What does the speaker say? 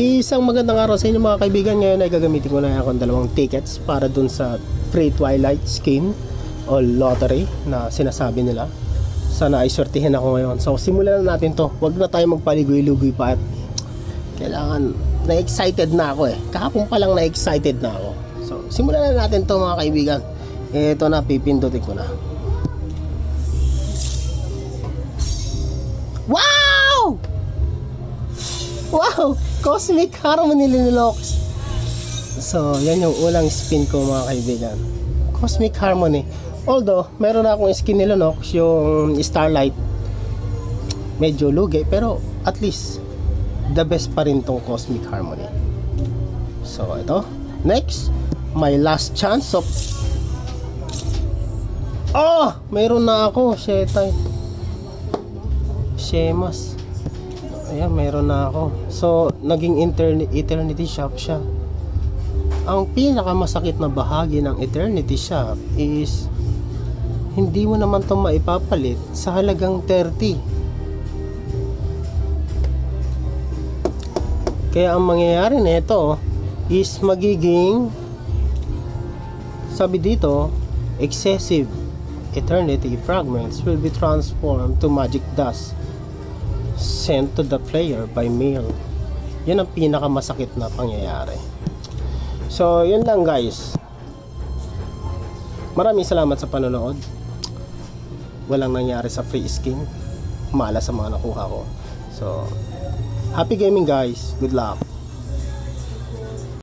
Isang magandang araw sa inyo mga kaibigan. Ngayon ay gagamitin ko na akong dalawang tickets para dun sa free twilight scheme o lottery na sinasabi nila. Sana ay sortihin ako ngayon. So simulan na natin to. Huwag na tayo magpaligoy-lugoy pa at kailangan na-excited na ako eh. Kahapon pa lang na-excited na ako. So simulan na natin to mga kaibigan. Ito na, pipindutin ko na. Wow! Cosmic Harmony Linux. So, yan yung ulang spin ko mga kaibigan. Cosmic Harmony. Although, meron akong skin ni Linux, yung Starlight. Medyo lugi, pero at least, the best pa rin tong Cosmic Harmony. So, ito. Next, my last chance of... Oh! Meron na ako. Shetay. Shemas. Ayan, meron na ako. So, naging eternity shop siya. Ang pinakamasakit na bahagi ng eternity shop is hindi mo naman to maipapalit sa halagang 30. Kaya ang mangyayari nito is magiging sabi dito, excessive eternity fragments will be transformed to magic dust sent to the player by mail. Yan ang pinakamasakit na pangyayari. So, yun lang guys. Maraming salamat sa panonood. Walang nangyari sa free skin. Mala sa mga nakuha ko. So, happy gaming guys. Good luck.